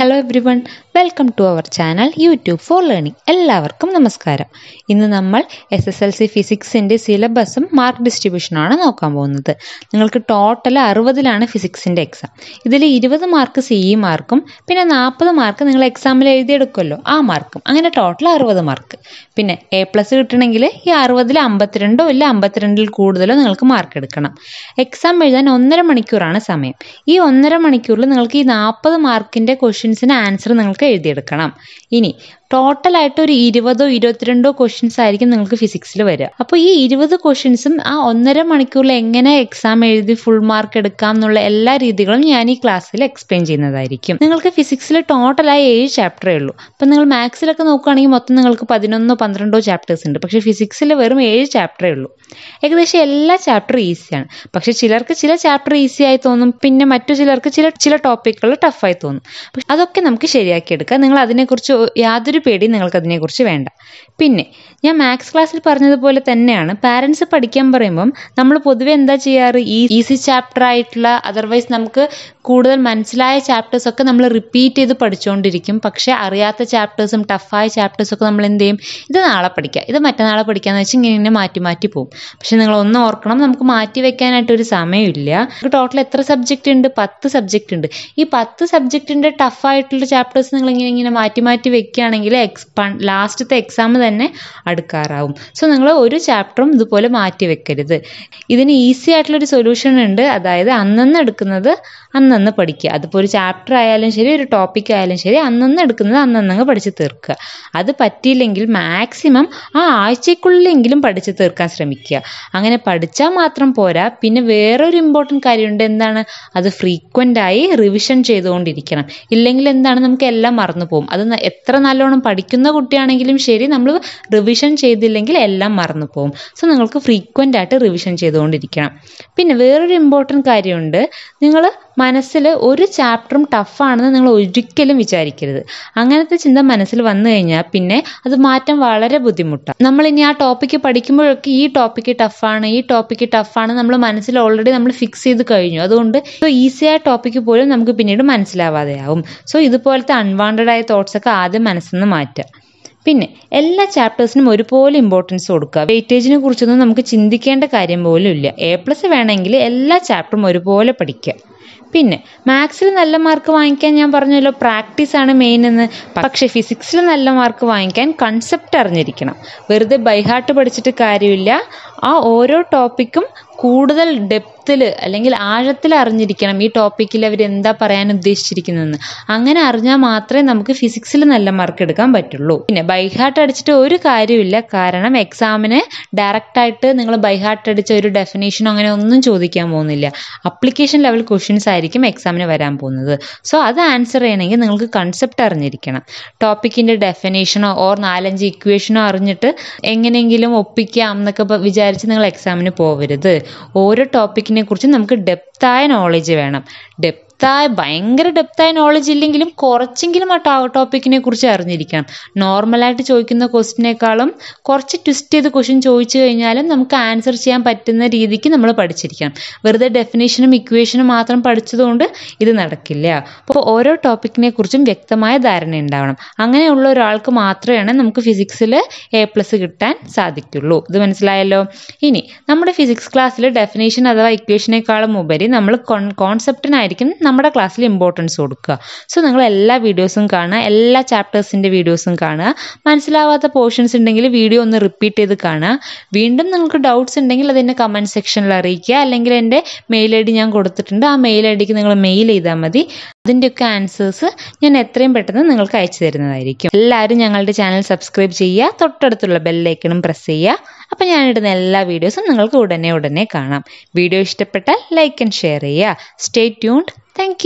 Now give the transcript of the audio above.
Hello everyone welcome to our channel YouTube for learning എല്ലാവർക്കും നമസ്കാരം. ഇന്ന് നമ്മൾ എസ് എസ് എൽ സി ഫിസിക്സിന്റെ സിലബസും മാർക്ക് ഡിസ്ട്രിബ്യൂഷനാണ് നോക്കാൻ പോകുന്നത്. നിങ്ങൾക്ക് ടോട്ടൽ അറുപതിലാണ് ഫിസിക്സിന്റെ എക്സാം ഇതിൽ ഇരുപത് മാർക്ക് സി ഇ മാർക്കും പിന്നെ നാൽപ്പത് മാർക്ക് നിങ്ങൾ എക്സാമിൽ എഴുതിയെടുക്കുമല്ലോ ആ മാർക്കും അങ്ങനെ ടോട്ടൽ അറുപത് മാർക്ക് പിന്നെ എ പ്ലസ് കിട്ടണമെങ്കിൽ ഈ അറുപതിൽ അമ്പത്തിരണ്ടോ ഇല്ല അമ്പത്തിരണ്ടിൽ കൂടുതലോ നിങ്ങൾക്ക് മാർക്ക് എടുക്കണം. എക്സാം എഴുതാൻ ഒന്നര മണിക്കൂറാണ് സമയം. ഈ ഒന്നര മണിക്കൂറിൽ നിങ്ങൾക്ക് ഈ നാൽപ്പത് മാർക്കിന്റെ ക്വസ്റ്റ്യൻസിന് ആൻസർ നിങ്ങൾക്ക് എഴുതിയെടുക്കണം. ഇനി ടോട്ടലായിട്ട് ഒരു ഇരുപതോ ഇരുപത്തിരണ്ടോ ക്വസ്റ്റ്യൻസ് ആയിരിക്കും നിങ്ങൾക്ക് ഫിസിക്സിൽ വരിക. അപ്പോൾ ഈ ഇരുപത് ക്വസ്റ്റ്യൻസും ആ ഒന്നര മണിക്കൂറിൽ എങ്ങനെ എക്സാം എഴുതി ഫുൾ മാർക്ക് എടുക്കാം എന്നുള്ള എല്ലാ രീതികളും ഞാൻ ഈ ക്ലാസ്സിൽ എക്സ്പ്ലെയിൻ ചെയ്യുന്നതായിരിക്കും. നിങ്ങൾക്ക് ഫിസിക്സിൽ ടോട്ടലായി ഏഴ് ചാപ്റ്ററേ ഉള്ളൂ. അപ്പം നിങ്ങൾ മാത്സിലൊക്കെ നോക്കുകയാണെങ്കിൽ മൊത്തം നിങ്ങൾക്ക് പതിനൊന്നോ പന്ത്രണ്ടോ ചാപ്റ്റേഴ്സ് ഉണ്ട്. പക്ഷേ ഫിസിക്സിൽ വെറും ഏഴ് ചാപ്റ്ററേ ഉള്ളൂ. ഏകദേശം എല്ലാ ചാപ്റ്ററും ഈസിയാണ് പക്ഷെ ചിലർക്ക് ചില ചാപ്റ്റർ ഈസി ആയി തോന്നും. പിന്നെ മറ്റു ചിലർക്ക് ചില ചില ടോപ്പിക്കുകൾ ടഫായി തോന്നും. അതൊക്കെ നമുക്ക് ശരിയാക്കി എടുക്കാം. നിങ്ങൾ അതിനെക്കുറിച്ച് യാതൊരു പേടിയും നിങ്ങൾക്ക് അതിനെക്കുറിച്ച് വേണ്ട. പിന്നെ ഞാൻ മാത്സ് ക്ലാസ്സിൽ പറഞ്ഞതുപോലെ തന്നെയാണ് പാരൻസ് പഠിക്കാൻ പറയുമ്പം നമ്മൾ പൊതുവെ എന്താ ചെയ്യാറ്? ഈ ഈസി ചാപ്റ്റർ ആയിട്ടുള്ള അതർവൈസ് നമുക്ക് കൂടുതൽ മനസ്സിലായ ചാപ്റ്റേഴ്സ് ഒക്കെ നമ്മൾ റിപ്പീറ്റ് ചെയ്ത് പഠിച്ചുകൊണ്ടിരിക്കും പക്ഷേ അറിയാത്ത ചാപ്റ്റേഴ്സും ടഫായ ചാപ്റ്റേഴ്സും ഒക്കെ നമ്മൾ എന്ത് ചെയ്യും? ഇത് നാളെ പഠിക്കുക ഇത് മറ്റന്നാളെ പഠിക്കാന്ന് വെച്ച് ഇങ്ങനെ ഇങ്ങനെ മാറ്റി മാറ്റി പോകും പക്ഷെ നിങ്ങൾ ഒന്ന് ഓർക്കണം നമുക്ക് മാറ്റി വെക്കാനായിട്ട് ഒരു സമയമില്ല. ടോട്ടൽ എത്ര സബ്ജക്റ്റ് ഉണ്ട്? പത്ത് സബ്ജക്റ്റ് ഉണ്ട്. ഈ പത്ത് സബ്ജക്റ്റിന്റെ ടഫായിട്ടുള്ള ചാപ്റ്റേഴ്സ് നിങ്ങൾ ഇങ്ങനെ ഇങ്ങനെ മാറ്റി മാറ്റി വെക്കുകയാണെങ്കിൽ എക്സ് ലാസ്റ്റത്തെ എക്സാം തന്നെ അടുക്കാറാവും. സോ നിങ്ങൾ ഒരു ചാപ്റ്ററും ഇതുപോലെ മാറ്റി വെക്കരുത്. ഇതിന് ഈസി ആയിട്ടുള്ളൊരു സൊല്യൂഷൻ ഉണ്ട്. അതായത് അന്നന്ന് എടുക്കുന്നത് അന്നന്ന് പഠിക്കുക. അതിപ്പോൾ ഒരു ചാപ്റ്റർ ആയാലും ശരി ഒരു ടോപ്പിക് ആയാലും ശരി അന്നന്ന് എടുക്കുന്നത് അന്നന്നങ്ങ് പഠിച്ച് തീർക്കുക. അത് പറ്റിയില്ലെങ്കിൽ മാക്സിമം ആ ആഴ്ചക്കുള്ളിലെങ്കിലും പഠിച്ച് തീർക്കാൻ ശ്രമിക്കുക. അങ്ങനെ പഠിച്ചാൽ മാത്രം പോരാ. പിന്നെ വേറൊരു ഇമ്പോർട്ടന്റ് കാര്യമുണ്ട്. എന്താണ്? അത് ഫ്രീക്വന്റ് ആയി റിവിഷൻ ചെയ്തുകൊണ്ടിരിക്കണം. ഇല്ലെങ്കിൽ എന്താണ്? നമുക്ക് എല്ലാം മറന്നു പോകും അത് എത്ര നല്ലോണം പഠിക്കുന്ന കുട്ടിയാണെങ്കിലും ശരി നമ്മൾ റിവിഷൻ ചെയ്തില്ലെങ്കിൽ എല്ലാം മറന്നു പോകും സോ നിങ്ങൾക്ക് ഫ്രീക്വന്റ് ആയിട്ട് റിവിഷൻ ചെയ്തുകൊണ്ടിരിക്കണം. പിന്നെ വേറൊരു ഇമ്പോർട്ടന്റ് കാര്യമുണ്ട്. നിങ്ങൾ മനസ്സിൽ ഒരു ചാപ്റ്ററും ടഫാണെന്ന് നിങ്ങൾ ഒരിക്കലും വിചാരിക്കരുത്. അങ്ങനത്തെ ചിന്ത മനസ്സിൽ വന്നു കഴിഞ്ഞാൽ പിന്നെ അത് മാറ്റം വളരെ ബുദ്ധിമുട്ടാണ് നമ്മൾ ഇനി ആ ടോപ്പിക്ക് പഠിക്കുമ്പോഴൊക്കെ ഈ ടോപ്പിക്ക് ടഫാണ് ഈ ടോപ്പിക്ക് ടഫാണ് നമ്മൾ മനസ്സിൽ ഓൾറെഡി നമ്മൾ ഫിക്സ് ചെയ്ത് കഴിഞ്ഞു. അതുകൊണ്ട് ഈസി ആയ ടോപ്പിക്ക് പോലും നമുക്ക് പിന്നീട് മനസ്സിലാവാതെയാവും. സോ ഇതുപോലത്തെ അൺവാണ്ടഡ് ആയ തോട്ട്സ് ഒക്കെ ആദ്യം മനസ്സിൽ നിന്ന് മാറ്റുക. പിന്നെ എല്ലാ ചാപ്റ്റേഴ്സിനും ഒരുപോലെ ഇമ്പോർട്ടൻസ് കൊടുക്കുക. വെയിറ്റേജിനെ കുറിച്ചൊന്നും നമുക്ക് ചിന്തിക്കേണ്ട കാര്യം പോലും ഇല്ല. എ പ്ലസ് വേണമെങ്കിൽ എല്ലാ ചാപ്റ്ററും ഒരുപോലെ പഠിക്കുക. പിന്നെ മാത്സിൽ നല്ല മാർക്ക് വാങ്ങിക്കാൻ ഞാൻ പറഞ്ഞല്ലോ പ്രാക്ടീസ് ആണ് മെയിൻ എന്ന്. പക്ഷേ ഫിസിക്സിൽ നല്ല മാർക്ക് വാങ്ങിക്കാൻ കൺസെപ്റ്റ് അറിഞ്ഞിരിക്കണം. വെറുതെ ബൈഹാർട്ട് പഠിച്ചിട്ട് കാര്യമില്ല. ആ ഓരോ ടോപ്പിക്കും കൂടുതൽ ഡെപ്തിൽ അല്ലെങ്കിൽ ആഴത്തിൽ അറിഞ്ഞിരിക്കണം ഈ ടോപ്പിക്കിൽ അവർ എന്താ പറയാൻ ഉദ്ദേശിച്ചിരിക്കുന്നതെന്ന്. അങ്ങനെ അറിഞ്ഞാൽ മാത്രമേ നമുക്ക് ഫിസിക്സിൽ നല്ല മാർക്ക് എടുക്കാൻ പറ്റുള്ളൂ. പിന്നെ ബൈഹാർട്ട് അടിച്ചിട്ട് ഒരു കാര്യമില്ല. കാരണം എക്സാമിന് ഡയറക്റ്റായിട്ട് നിങ്ങൾ ബൈഹാർട്ട് അടിച്ച ഒരു ഡെഫിനേഷനോ അങ്ങനെ ഒന്നും ചോദിക്കാൻ പോകുന്നില്ല. അപ്ലിക്കേഷൻ ലെവൽ ക്വസ്റ്റ്യൻസ് ആയിരിക്കും എക്സാമിന് വരാൻ പോകുന്നത്. സോ അത് ആൻസർ ചെയ്യണമെങ്കിൽ നിങ്ങൾക്ക് കൺസെപ്റ്റ് അറിഞ്ഞിരിക്കണം. ടോപ്പിക്കിന്റെ ഡെഫിനേഷനോ ഓർ നാലഞ്ച് ഇക്വേഷനോ അറിഞ്ഞിട്ട് എങ്ങനെയെങ്കിലും ഒപ്പിക്കാം എന്നൊക്കെ വിചാരിച്ച് നിങ്ങൾ എക്സാമിന് പോകരുത് ഓരോ ടോപ്പിക്കിനെ കുറിച്ച് നമുക്ക് ഡെപ്തായ നോളജ് വേണം. ഡെപ്ത് ഡെപ്തായ ഭയങ്കര ഡെപ്തായ നോളജ് ഇല്ലെങ്കിലും കുറച്ചെങ്കിലും ആ ടോപ്പിക്കിനെ കുറിച്ച് അറിഞ്ഞിരിക്കണം. നോർമലായിട്ട് ചോദിക്കുന്ന ക്വസ്റ്റിനേക്കാളും കുറച്ച് ട്വിസ്റ്റ് ചെയ്ത് ക്വസ്റ്റ്യൻ ചോദിച്ചു കഴിഞ്ഞാലും നമുക്ക് ആൻസർ ചെയ്യാൻ പറ്റുന്ന രീതിക്ക് നമ്മൾ പഠിച്ചിരിക്കണം. വെറുതെ ഡെഫിനേഷനും ഇക്വേഷനും മാത്രം പഠിച്ചതുകൊണ്ട് ഇത് നടക്കില്ല. അപ്പോൾ ഓരോ ടോപ്പിക്കിനെ കുറിച്ചും വ്യക്തമായ ധാരണ ഉണ്ടാവണം. അങ്ങനെയുള്ള ഒരാൾക്ക് മാത്രമാണ് നമുക്ക് ഫിസിക്സിൽ എ പ്ലസ് കിട്ടാൻ സാധിക്കുള്ളൂ. ഇത് മനസ്സിലായല്ലോ? ഇനി നമ്മുടെ ഫിസിക്സ് ക്ലാസ്സിൽ ഡെഫിനേഷൻ അഥവാ ഇക്വേഷനേക്കാളും ഉപരി നമ്മൾ കോൺസെപ്റ്റിനായിരിക്കും നമ്മുടെ ക്ലാസ്സിൽ ഇമ്പോർട്ടൻസ് കൊടുക്കുക. സോ നിങ്ങൾ എല്ലാ വീഡിയോസും കാണുക എല്ലാ ചാപ്റ്റേഴ്സിന്റെ വീഡിയോസും കാണുക. മനസ്സിലാവാത്ത പോർഷൻസ് ഉണ്ടെങ്കിൽ വീഡിയോ ഒന്ന് റിപ്പീറ്റ് ചെയ്ത് കാണുക. വീണ്ടും നിങ്ങൾക്ക് ഡൗട്ട്സ് ഉണ്ടെങ്കിൽ അത് എന്നെ കമന്റ് സെക്ഷനിൽ അറിയിക്കുക. അല്ലെങ്കിൽ എന്റെ മെയിൽ ഐ ഡി ഞാൻ കൊടുത്തിട്ടുണ്ട്. ആ മെയിൽ ഐ ഡിക്ക് നിങ്ങൾ മെയിൽ ചെയ്താൽ മതി. അതിന്റെയൊക്കെ ആൻസേഴ്സ് ഞാൻ എത്രയും പെട്ടെന്ന് നിങ്ങൾക്ക് അയച്ചു തരുന്നതായിരിക്കും. എല്ലാവരും ഞങ്ങളുടെ ചാനൽ സബ്സ്ക്രൈബ് ചെയ്യുക തൊട്ടടുത്തുള്ള ബെല്ലൈക്കണും പ്രസ് ചെയ്യുക. അപ്പം ഞാനിടുന്ന എല്ലാ വീഡിയോസും നിങ്ങൾക്ക് ഉടനെ ഉടനെ കാണാം. വീഡിയോ ഇഷ്ടപ്പെട്ടാൽ ലൈക്ക് ആൻഡ് ഷെയർ ചെയ്യുക. Stay tuned thank